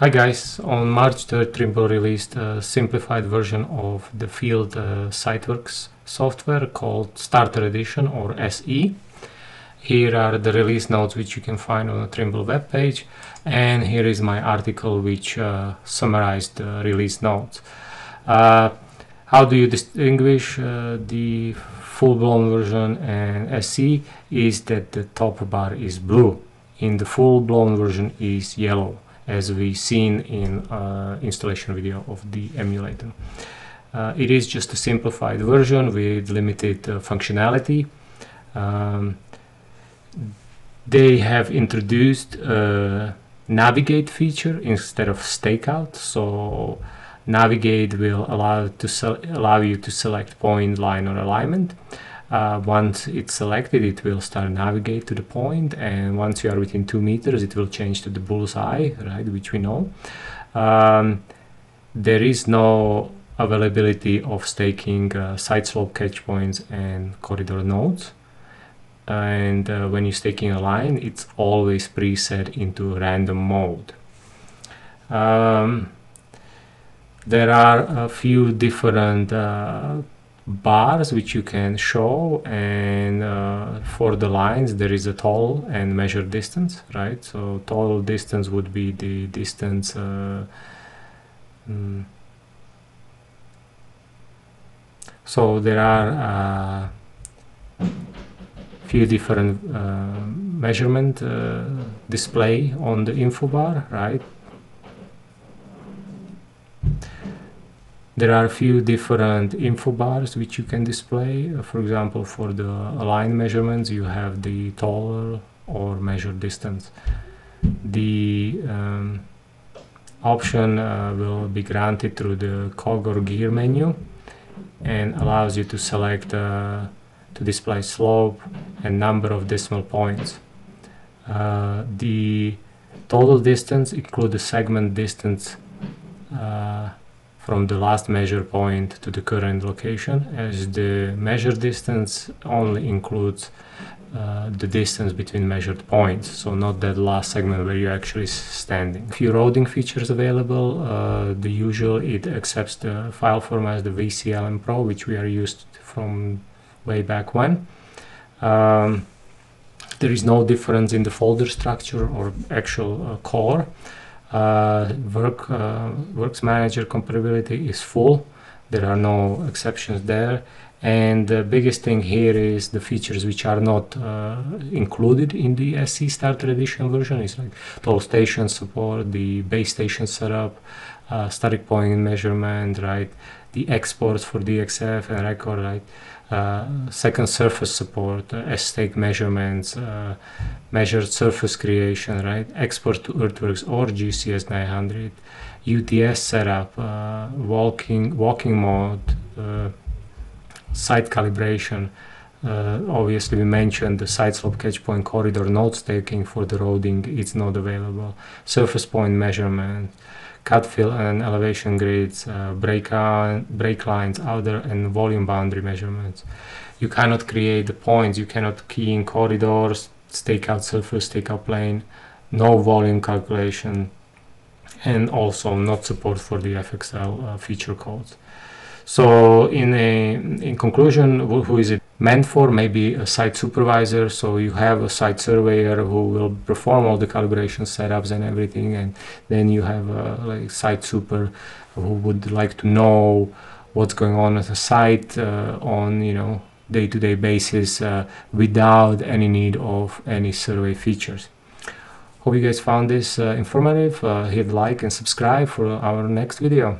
Hi guys, on March 3rd Trimble released a simplified version of the field uh, Siteworks software called Starter Edition or SE. Here are the release notes which you can find on the Trimble webpage and here is my article which uh, summarized the release notes. Uh, how do you distinguish uh, the full-blown version and SE is that the top bar is blue. In the full-blown version is yellow as we seen in uh, installation video of the emulator. Uh, it is just a simplified version with limited uh, functionality. Um, they have introduced a navigate feature instead of stakeout. So navigate will allow to allow you to select point, line, or alignment. Uh, once it's selected, it will start navigate to the point, and once you are within two meters, it will change to the bullseye, right, which we know. Um, there is no availability of staking uh, side slope catch points and corridor nodes. And uh, when you're staking a line, it's always preset into random mode. Um, there are a few different uh, bars which you can show and uh, for the lines there is a total and measure distance right? So total distance would be the distance uh, mm, so there are a uh, few different uh, measurement uh, display on the info bar right There are a few different info bars which you can display. Uh, for example, for the line measurements, you have the taller or measure distance. The um, option uh, will be granted through the cog or gear menu and allows you to select uh, to display slope and number of decimal points. Uh, the total distance include the segment distance uh, from the last measure point to the current location as the measure distance only includes uh, the distance between measured points, so not that last segment where you're actually standing. Few routing features available. Uh, the usual, it accepts the file format as the VCLM Pro, which we are used from way back when. Um, there is no difference in the folder structure or actual uh, core uh, work uh, works manager compatibility is full. There are no exceptions there and the biggest thing here is the features which are not uh, included in the SE Starter Edition version. Is like total station support, the base station setup, uh, static point measurement, right, the exports for DXF and record, right, uh, second surface support, uh, S-stake measurements, uh, measured surface creation, right? Export to Earthworks or GCS 900, UTS setup, uh, walking walking mode, uh, site calibration. Uh, obviously, we mentioned the side slope catch point corridor node staking for the roading. It's not available. Surface point measurement cut fill and elevation grids, uh, break, on, break lines, outer and volume boundary measurements. You cannot create the points, you cannot key in corridors, stake out surface, stake out plane, no volume calculation, and also not support for the FXL uh, feature codes. So in a, in conclusion, who, is it meant for? Maybe a site supervisor. So you have a site surveyor who will perform all the calibration setups and everything, and then you have a like site super who would like to know what's going on at the site uh, on you know day-to-day -day basis uh, without any need of any survey features. Hope you guys found this uh, informative. Uh, hit like and subscribe for our next video.